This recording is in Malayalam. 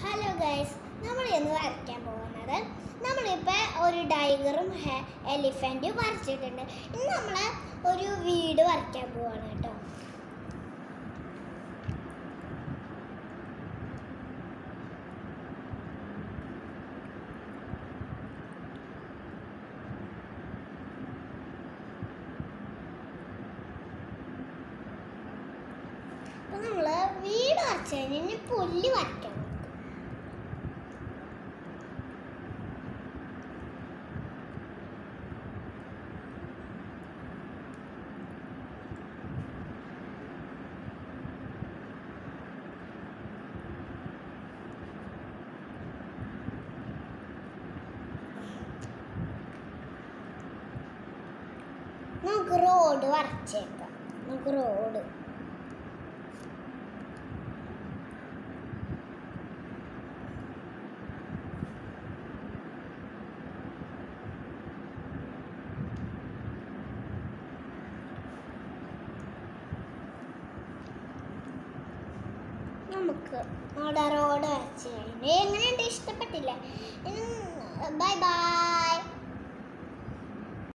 ഹലോ ഗൈസ് നമ്മൾ ഇന്ന് വരയ്ക്കാൻ പോകുന്നത് നമ്മളിപ്പോൾ ഒരു ടൈഗറും എലിഫന്റും വരച്ചിട്ടുണ്ട്. ഇന്ന് നമ്മൾ ഒരു വീട് വരയ്ക്കാൻ പോവാണ് കേട്ടോ. അപ്പം നമ്മൾ വീട് വരച്ചു കഴിഞ്ഞ് ഇനി പുല്ല് വരയ്ക്കണം. നമുക്ക് റോഡ് വരച്ചേക്കാം നമുക്ക് റോഡ്. നമുക്ക് നമ്മുടെ റോഡ് വരച്ച് എങ്ങനെയുണ്ട്? ഇഷ്ടപ്പെട്ടില്ലേ? Bye bye.